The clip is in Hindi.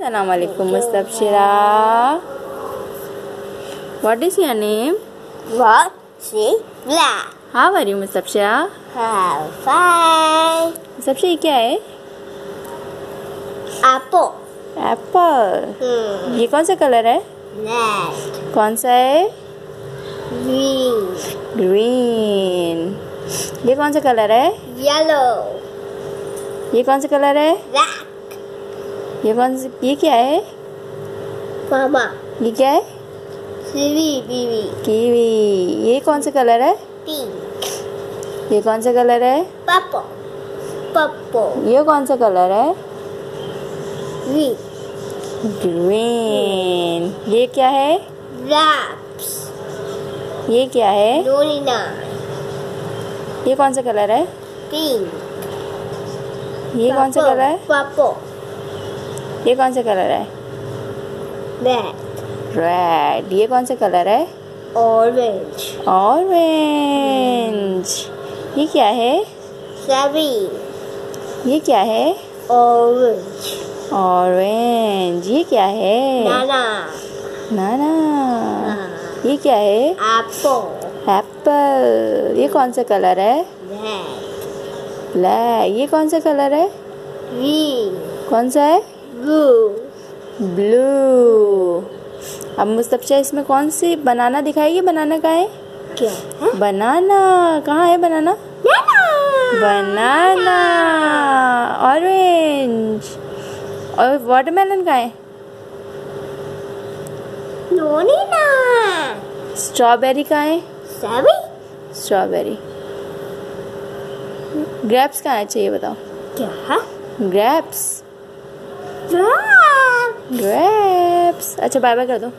Assalamu alaikum, Mustabshira. What is your name? What? See? Black. How are you, Mustabshira? Have fun. Mustabshira, ये क्या है Apple. Apple Hmm. ये कौन सा कलर है Red. कौन सा है Green. ग्रीन ये कौन सा कलर है Yellow. ये कौन सा कलर है Black. ये कौन सा ये क्या है Mama. ये क्या है Siri. Bibi. कीवी ये कौन सा कलर है Pink. ये कौन सा कलर है Purple. Purple. ये कौन सा कलर है Green. ग्रीन ये क्या है Wraps. ये क्या है Ninety ये कौन सा कलर है Pink. ये कौन सा कलर है Purple. ये कौन सा कलर है Red. रेड ये कौन सा कलर है Orange. ऑरेंज ये क्या है Seven. ये क्या है Orange. ऑरेंज ये क्या है. नाना Ah. ये क्या है Apple. एप्पल ये कौन सा कलर है. ब्लैक ये कौन सा कलर है Green. कौन सा है Blue. ब्लू अब मुस्तफशा इसमें कौन सी बनाना दिखाएगी बनाना कहाँ है? क्या? है? बनाना। कहाँ है बनाना? बनाना। ऑरेंज और वाटरमेलन का है? स्ट्रॉबेरी का है? स्ट्रॉबेरी ग्रेप्स कहाँ है? अच्छा बताओ। क्या? ग्रेप्स। ग्रेप्स अच्छा बाय बाय कर दो।